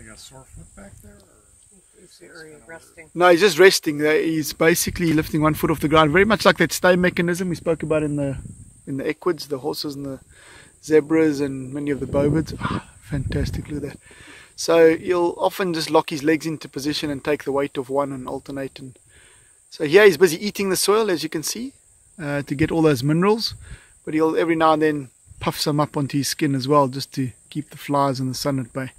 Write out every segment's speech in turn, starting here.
They got sore foot back there? Is he resting? No, he's just resting. He's basically lifting one foot off the ground, very much like that stay mechanism we spoke about in the in the equids, the horses and the zebras and many of the bovids. Ah, fantastic, look at that. So he'll often just lock his legs into position and take the weight of one and alternate. And so here he's busy eating the soil, as you can see, uh, to get all those minerals. But he'll every now and then puff some up onto his skin as well, just to keep the flies and the sun at bay.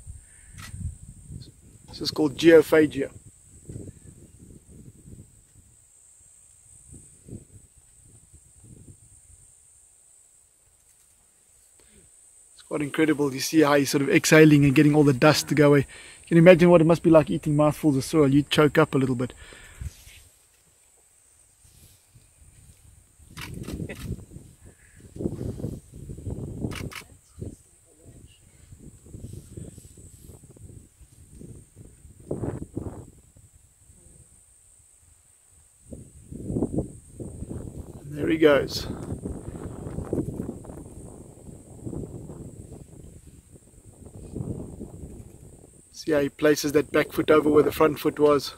This is called geophagia. It's quite incredible. You see how he's sort of exhaling and getting all the dust to go away. You imagine what it must be like eating mouthfuls of soil. You choke up a little bit. There he goes. See how he places that back foot over where the front foot was.